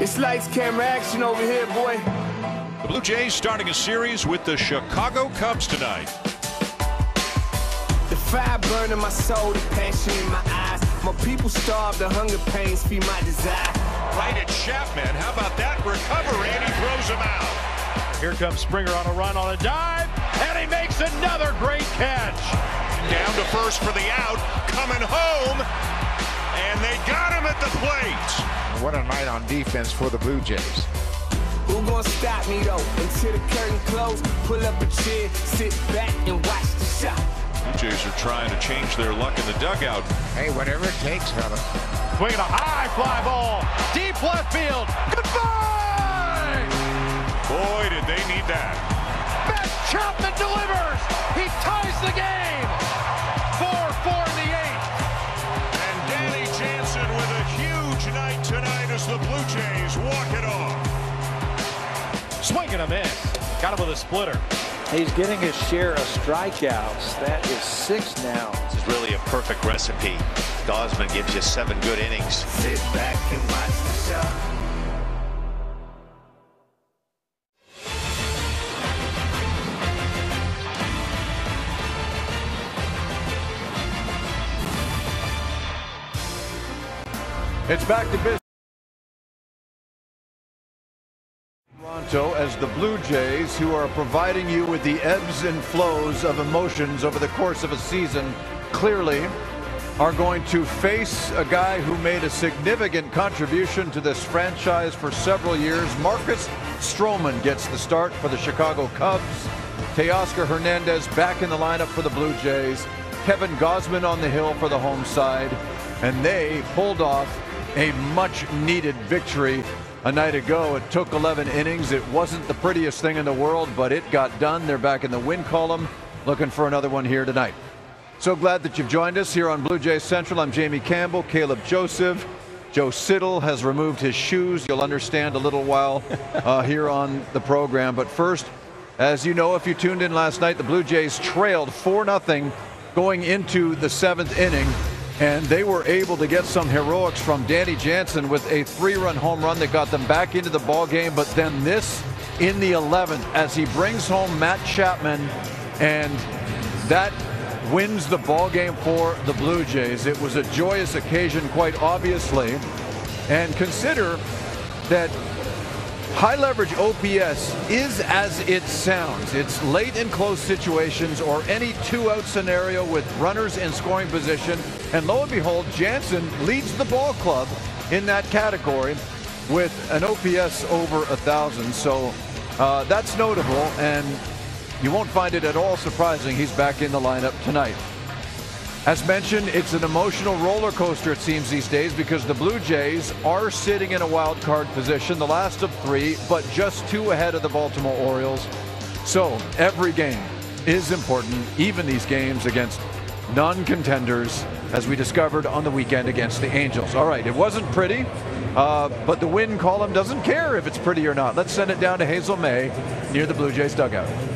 It's lights, camera, action over here, boy. The Blue Jays starting a series with the Chicago Cubs tonight. The fire burning my soul, the passion in my eyes. My people starve, the hunger pains feed my desire. Right at Chapman. How about that recovery? And he throws him out. Here comes Springer on a run on a dive, and he makes another great catch. Down to first for the out, coming home, and they got him at the plate. What a night on defense for the Blue Jays. Who gonna stop me though? Until the curtain close, pull up a chair, sit back and watch the shot. Blue Jays are trying to change their luck in the dugout. Hey, whatever it takes, fellas. Swinging a high fly ball, deep left field. Goodbye! Boy, did they need that. Matt Chapman delivers. He ties the game. Tonight the Blue Jays walk it off. Swing and a miss. Got him with a splitter. He's getting his share of strikeouts. That is six now. This is really a perfect recipe. Gausman gives you seven good innings. Sit back and watch the shot. It's back to business. Toronto as the Blue Jays, who are providing you with the ebbs and flows of emotions over the course of a season, clearly are going to face a guy who made a significant contribution to this franchise for several years. Marcus Stroman gets the start for the Chicago Cubs. Teoscar Hernandez back in the lineup for the Blue Jays. Kevin Gausman on the hill for the home side. And they pulled off a much needed victory a night ago. It took 11 innings. It wasn't the prettiest thing in the world, but it got done. They're back in the win column, looking for another one here tonight. So glad that you've joined us here on Blue Jays Central. I'm Jamie Campbell, Caleb Joseph. Joe Siddall has removed his shoes. You'll understand a little while uh, here on the program. But first, as you know, if you tuned in last night, the Blue Jays trailed 4 0 going into the seventh inning and they were able to get some heroics from Danny Jansen with a three-run home run that got them back into the ball game. But then this in the 11th as he brings home Matt Chapman, and that wins the ball game for the Blue Jays. It was a joyous occasion, quite obviously, and consider that High leverage OPS is as it sounds. It's late in close situations or any two out scenario with runners in scoring position. And lo and behold, Jansen leads the ball club in that category with an OPS over a thousand. So uh, that's notable, and you won't find it at all surprising he's back in the lineup tonight. As mentioned, it's an emotional roller coaster, it seems, these days because the Blue Jays are sitting in a wild card position, the last of three, but just two ahead of the Baltimore Orioles. So every game is important, even these games against non contenders, as we discovered on the weekend against the Angels. All right, it wasn't pretty, uh, but the win column doesn't care if it's pretty or not. Let's send it down to Hazel May near the Blue Jays dugout.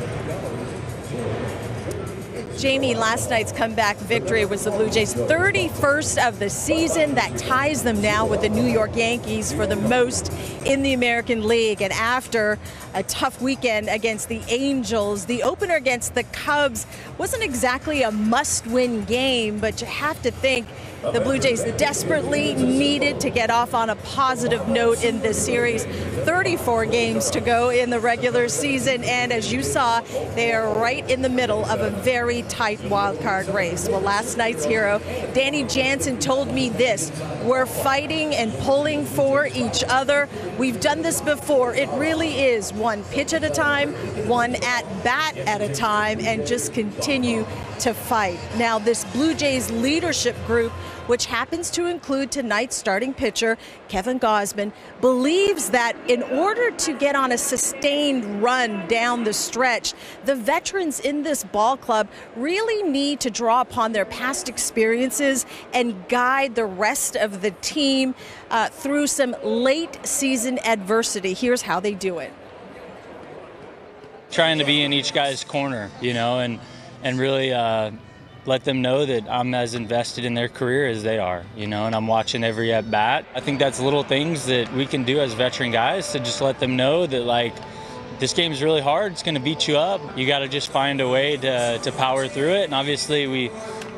Jamie, last night's comeback victory was the Blue Jays' 31st of the season. That ties them now with the New York Yankees for the most in the American League. And after a tough weekend against the Angels, the opener against the Cubs wasn't exactly a must win game, but you have to think the Blue Jays desperately needed to get off on a positive note in this series. 34 games to go in the regular season, and as you saw, they are right in the middle of a very tight wild card race. Well, last night's hero, Danny Jansen, told me this We're fighting and pulling for each other. We've done this before. It really is one pitch at a time, one at bat at a time, and just continue to fight. Now, this Blue Jays leadership group, which happens to include tonight's starting pitcher, Kevin Gausman, believes that in order to get on a sustained run down the stretch, the veterans in this ball club really need to draw upon their past experiences and guide the rest of the team uh, through some late season adversity. Here's how they do it. Trying to be in each guy's corner, you know, and and really, uh, let them know that I'm as invested in their career as they are, you know, and I'm watching every at bat. I think that's little things that we can do as veteran guys to just let them know that, like, this game is really hard. It's going to beat you up. You got to just find a way to, to power through it. And obviously, we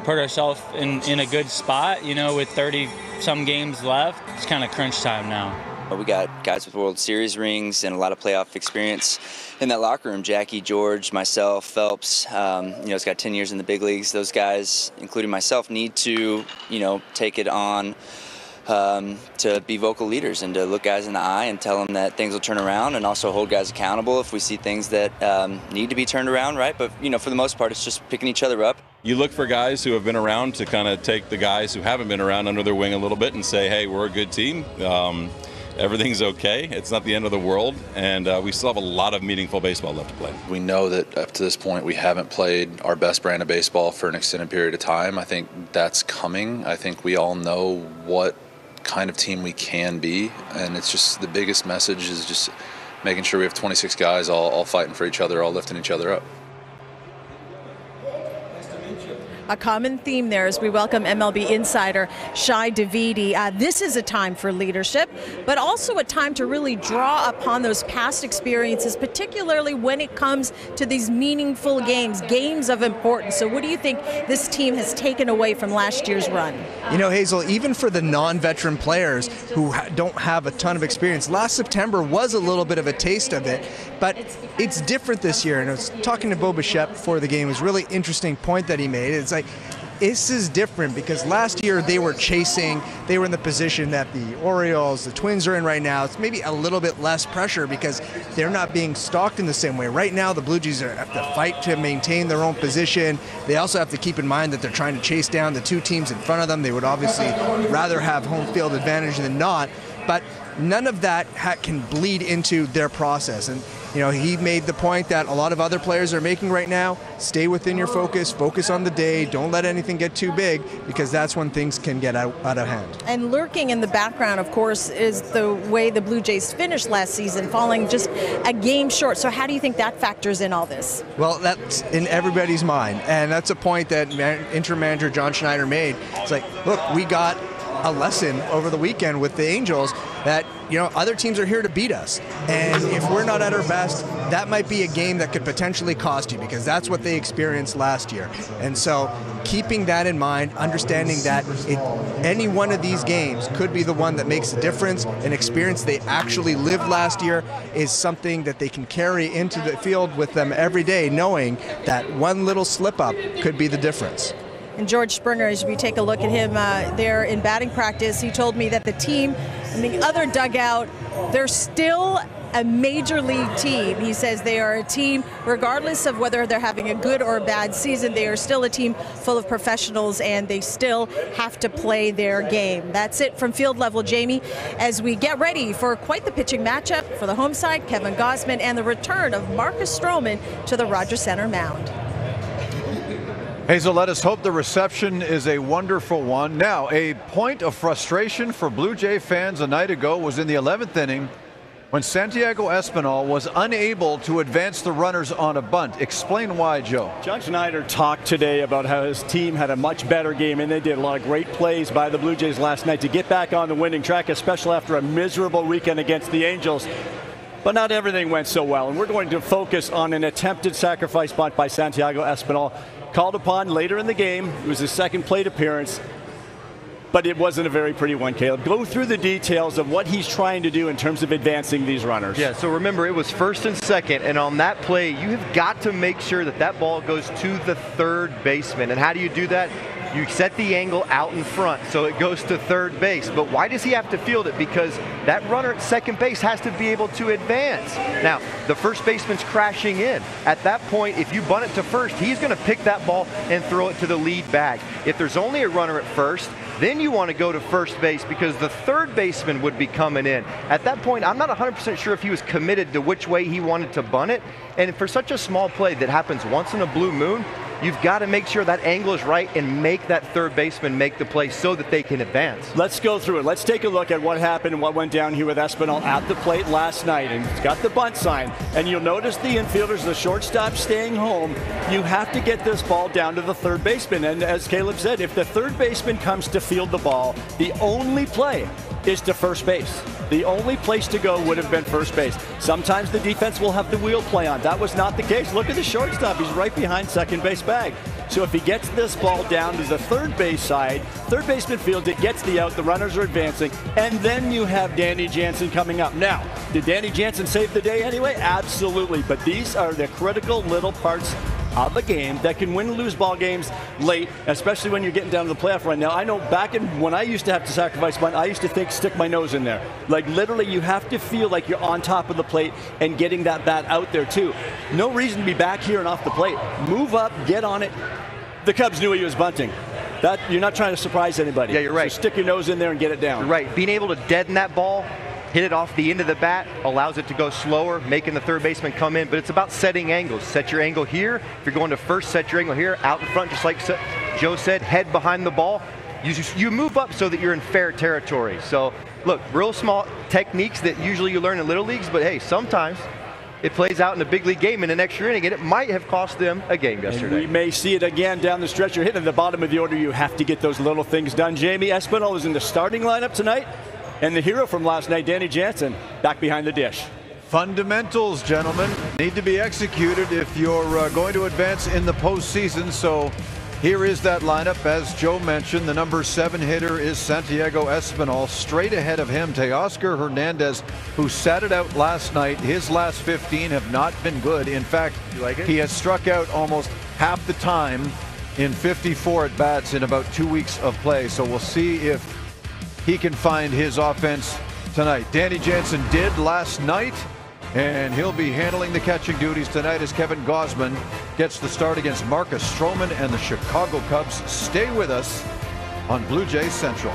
put ourselves in, in a good spot, you know, with 30 some games left. It's kind of crunch time now. We got guys with World Series rings and a lot of playoff experience in that locker room. Jackie, George, myself, Phelps, um, you know, it's got 10 years in the big leagues. Those guys, including myself, need to, you know, take it on um, to be vocal leaders and to look guys in the eye and tell them that things will turn around and also hold guys accountable if we see things that um, need to be turned around, right? But, you know, for the most part, it's just picking each other up. You look for guys who have been around to kind of take the guys who haven't been around under their wing a little bit and say, hey, we're a good team. Um, everything's okay. It's not the end of the world, and uh, we still have a lot of meaningful baseball left to play. We know that up to this point, we haven't played our best brand of baseball for an extended period of time. I think that's coming. I think we all know what kind of team we can be, and it's just the biggest message is just making sure we have 26 guys all, all fighting for each other, all lifting each other up. A common theme there as we welcome MLB insider Shai Davidi. Uh, this is a time for leadership, but also a time to really draw upon those past experiences, particularly when it comes to these meaningful games, games of importance. So, what do you think this team has taken away from last year's run? You know, Hazel, even for the non veteran players who don't have a ton of experience, last September was a little bit of a taste of it, but it's different this year. And I was talking to Bo Bichette before the game, it was a really interesting point that he made. It's like, this is different because last year they were chasing, they were in the position that the Orioles, the Twins are in right now. It's maybe a little bit less pressure because they're not being stalked in the same way. Right now, the Blue Jays are, have to fight to maintain their own position. They also have to keep in mind that they're trying to chase down the two teams in front of them. They would obviously rather have home field advantage than not, but none of that ha- can bleed into their process. And you know, he made the point that a lot of other players are making right now. Stay within your focus, focus on the day, don't let anything get too big because that's when things can get out, out of hand. And lurking in the background, of course, is the way the Blue Jays finished last season, falling just a game short. So, how do you think that factors in all this? Well, that's in everybody's mind. And that's a point that interim manager John Schneider made. It's like, look, we got a lesson over the weekend with the Angels that you know other teams are here to beat us, and if we're not at our best, that might be a game that could potentially cost you because that's what they experienced last year. And so, keeping that in mind, understanding that it, any one of these games could be the one that makes a difference, an experience they actually lived last year, is something that they can carry into the field with them every day, knowing that one little slip up could be the difference. And George Springer, as we take a look at him uh, there in batting practice, he told me that the team in the other dugout, they're still a major league team. He says they are a team, regardless of whether they're having a good or a bad season, they are still a team full of professionals and they still have to play their game. That's it from field level, Jamie, as we get ready for quite the pitching matchup for the home side, Kevin Gausman, and the return of Marcus Stroman to the Rogers Center mound. Hazel, let us hope the reception is a wonderful one. Now, a point of frustration for Blue Jay fans a night ago was in the 11th inning when Santiago Espinal was unable to advance the runners on a bunt. Explain why, Joe. John Schneider talked today about how his team had a much better game, and they did a lot of great plays by the Blue Jays last night to get back on the winning track, especially after a miserable weekend against the Angels. But not everything went so well, and we're going to focus on an attempted sacrifice bunt by Santiago Espinal called upon later in the game. It was his second plate appearance, but it wasn't a very pretty one, Caleb. Go through the details of what he's trying to do in terms of advancing these runners. Yeah, so remember, it was first and second, and on that play, you have got to make sure that that ball goes to the third baseman. And how do you do that? You set the angle out in front so it goes to third base. But why does he have to field it? Because that runner at second base has to be able to advance. Now, the first baseman's crashing in. At that point, if you bunt it to first, he's going to pick that ball and throw it to the lead bag. If there's only a runner at first, then you want to go to first base because the third baseman would be coming in. At that point, I'm not 100% sure if he was committed to which way he wanted to bunt it. And for such a small play that happens once in a blue moon, You've got to make sure that angle is right and make that third baseman make the play so that they can advance. Let's go through it. Let's take a look at what happened and what went down here with Espinal at the plate last night. And it's got the bunt sign. And you'll notice the infielders, the shortstop staying home. You have to get this ball down to the third baseman. And as Caleb said, if the third baseman comes to field the ball, the only play is to first base. The only place to go would have been first base. Sometimes the defense will have the wheel play on. That was not the case. Look at the shortstop. He's right behind second base bag. So if he gets this ball down to the third base side, third baseman fields it, gets the out, the runners are advancing, and then you have Danny Jansen coming up. Now, did Danny Jansen save the day anyway? Absolutely. But these are the critical little parts of the game that can win and lose ball games late, especially when you're getting down to the playoff run. Now, I know back in when I used to have to sacrifice bunt, I used to think stick my nose in there. Like literally, you have to feel like you're on top of the plate and getting that bat out there too. No reason to be back here and off the plate. Move up, get on it. The Cubs knew he was bunting. That you're not trying to surprise anybody. Yeah, you're right. So stick your nose in there and get it down. You're right. Being able to deaden that ball hit it off the end of the bat, allows it to go slower, making the third baseman come in. But it's about setting angles. Set your angle here. If you're going to first, set your angle here. Out in front, just like Joe said, head behind the ball. You, you move up so that you're in fair territory. So, look, real small techniques that usually you learn in little leagues, but hey, sometimes it plays out in a big league game in an extra inning, and it might have cost them a game yesterday. And we may see it again down the stretch. You're hitting the bottom of the order. You have to get those little things done. Jamie Espinal is in the starting lineup tonight. And the hero from last night, Danny Jansen, back behind the dish. Fundamentals, gentlemen, need to be executed if you're uh, going to advance in the postseason. So here is that lineup. As Joe mentioned, the number seven hitter is Santiago Espinal. Straight ahead of him, Teoscar Hernandez, who sat it out last night. His last 15 have not been good. In fact, like he has struck out almost half the time in 54 at bats in about two weeks of play. So we'll see if he can find his offense tonight. Danny Jansen did last night, and he'll be handling the catching duties tonight as Kevin Gausman gets the start against Marcus Stroman and the Chicago Cubs. Stay with us on Blue Jays Central.